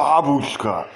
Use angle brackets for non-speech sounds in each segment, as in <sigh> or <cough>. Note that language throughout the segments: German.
бабушка.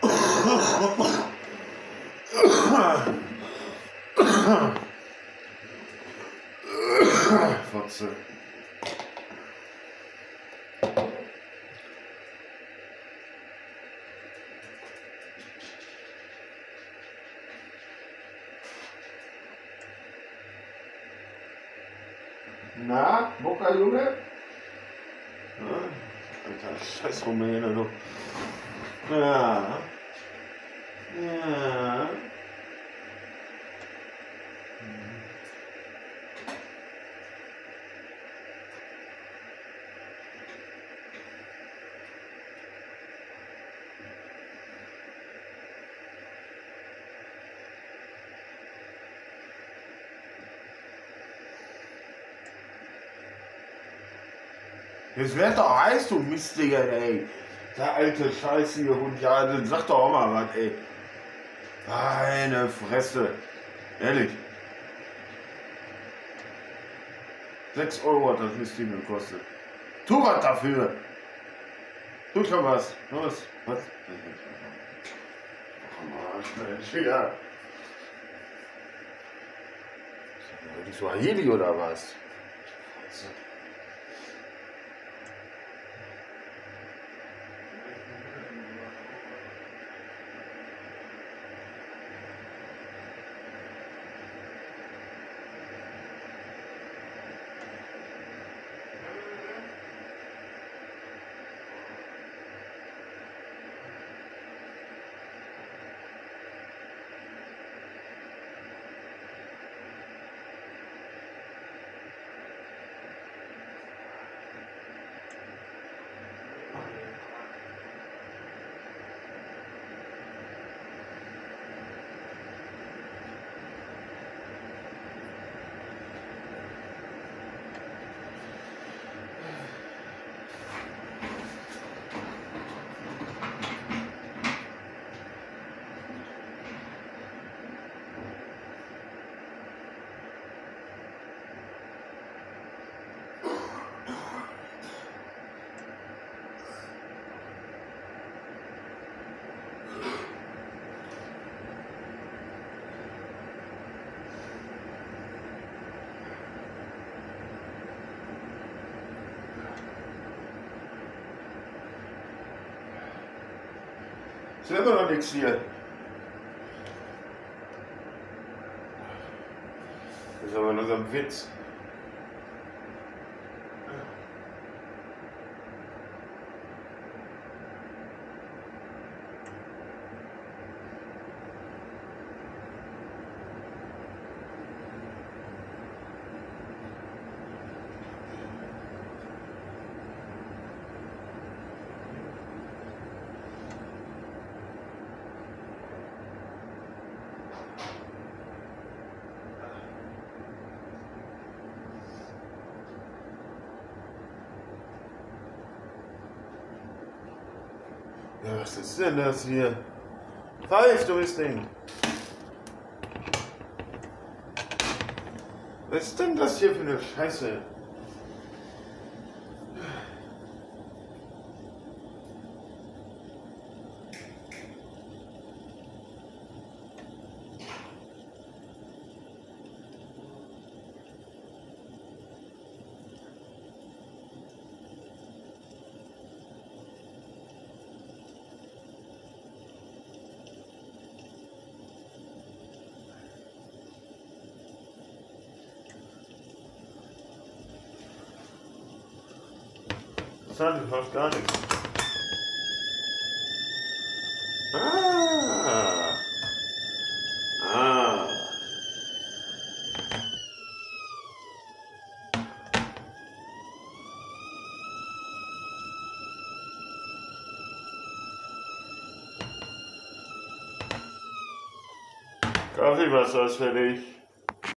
<coughs> Фаце. Na, Bocker Junge? Ja, Scheiß Rumäne, du. Ja. Ja. Jetzt werd doch heiß, du Mistiger, ey. Der alte Scheiße hier Hund, ja, dann sag doch auch mal was, ey. Meine Fresse. Ehrlich. 6 Euro hat das Mistding gekostet. Tu was dafür. Tu schon was. Los. Was? Ach, Mensch, ja. Die Swahili oder was? Ist immer noch nichts hier. Das ist aber nur so ein Witz. Ja, was ist denn das hier? Pfeif, du bist Ding. Was ist denn das hier für eine Scheiße? Interessant, fast gar nichts. Ah. Ah. Kaffeewasser ist fertig.